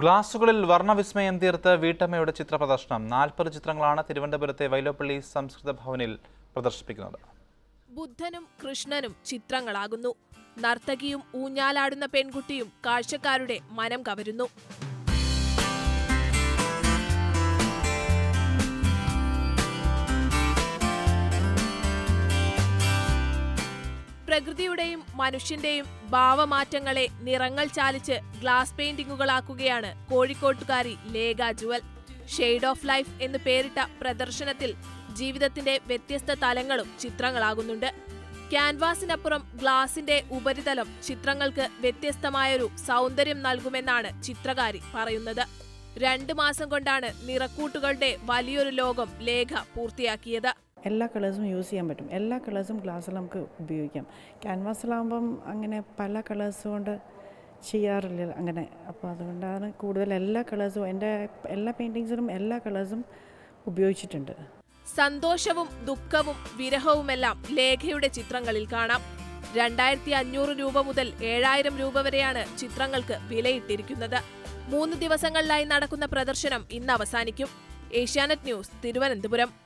ഗ്ലാസുകളിൽ വർണവിസ്മയം തീർത്ത് വീട്ടമ്മയുടെ ചിത്രപ്രദർശനം. നാൽപ്പത് ചിത്രങ്ങളാണ് തിരുവനന്തപുരത്തെ വൈലോപ്പള്ളി സംസ്കൃത ഭവനിൽ പ്രദർശിപ്പിക്കുന്നത്. ബുദ്ധനും കൃഷ്ണനും ചിത്രങ്ങളാകുന്നു. നർത്തകിയും ഊഞ്ഞാലാടുന്ന പെൺകുട്ടിയും കാഴ്ചക്കാരുടെ മനം കവരുന്നു. പ്രകൃതിയുടെയും മനുഷ്യന്റെയും ഭാവമാറ്റങ്ങളെ നിറങ്ങൾ ചാലിച്ച് ഗ്ലാസ് പെയിന്റിങ്ങുകളാക്കുകയാണ് കോഴിക്കോട്ടുകാരി Lekha Jewel. Shade of life എന്ന് പേരിട്ട പ്രദർശനത്തിൽ ജീവിതത്തിന്റെ വ്യത്യസ്ത തലങ്ങളും ചിത്രങ്ങളാകുന്നുണ്ട്. ക്യാൻവാസിനപ്പുറം ഗ്ലാസിന്റെ ഉപരിതലം ചിത്രങ്ങൾക്ക് വ്യത്യസ്തമായൊരു സൗന്ദര്യം നൽകുമെന്നാണ് ചിത്രകാരി പറയുന്നത്. രണ്ടു മാസം കൊണ്ടാണ് നിറക്കൂട്ടുകളുടെ വലിയൊരു ലോകം ലേഖ പൂർത്തിയാക്കിയത്. എല്ലാ കളേഴ്സും യൂസ് ചെയ്യാൻ പറ്റും. എല്ലാ കളേഴ്സും ഗ്ലാസ്സിൽ നമുക്ക് ഉപയോഗിക്കാം. ക്യാൻവാസിലാകുമ്പം അങ്ങനെ പല കളേഴ്സ് കൊണ്ട് ചെയ്യാറില്ല അങ്ങനെ. അപ്പോൾ അതുകൊണ്ടാണ് കൂടുതൽ എല്ലാ കളേഴ്സും എന്റെ എല്ലാ പെയിന്റിങ്സിലും എല്ലാ കളേഴ്സും ഉപയോഗിച്ചിട്ടുണ്ട്. സന്തോഷവും ദുഃഖവും വിരഹവുമെല്ലാം ലേഖയുടെ ചിത്രങ്ങളിൽ കാണാം. രണ്ടായിരത്തി അഞ്ഞൂറ് രൂപ മുതൽ ഏഴായിരം രൂപ വരെയാണ് ചിത്രങ്ങൾക്ക് വിലയിട്ടിരിക്കുന്നത്. മൂന്ന് ദിവസങ്ങളിലായി നടക്കുന്ന പ്രദർശനം ഇന്ന് അവസാനിക്കും. ഏഷ്യാനെറ്റ് ന്യൂസ് തിരുവനന്തപുരം.